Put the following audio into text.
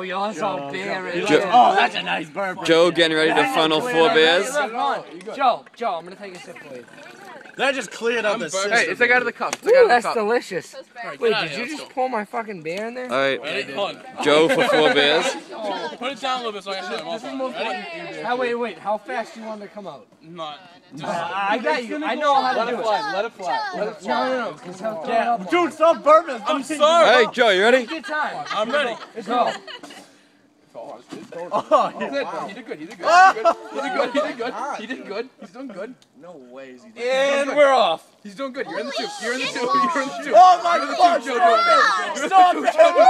Oh, y'all saw beer in Joe- Oh, that's a nice burp. Joe getting ready to funnel four beers. Look, on. Joe, Joe, I'm gonna take a sip for you. That just cleared up the system. Hey, it's like out of the cup. It's like Ooh, out of the that's cup. delicious. Alright, Wait, did you just pour my fucking beer in there? All right, Ready? Joe for four beers. Put it down a little bit so I can shut it off. Ready? How, wait, wait, how fast do you want it to come out? Not. I got you. I know how to do it. Let it fly. Let it No, no, no. 'cause he'll throw it up on Dude, stop burping. I'm All sorry. right, Joe, you ready? you. Good time. I'm ready. Go. Oh, He did. Oh. He did good. He did good. He did good. He did good. He did good. He's doing good. no way is he doing And we're off. He's doing good. You're in the two. You're in the two. You're in the two. Oh my You're in the God, two, Joe. stop it! Stop it!